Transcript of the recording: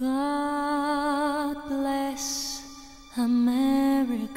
God bless America.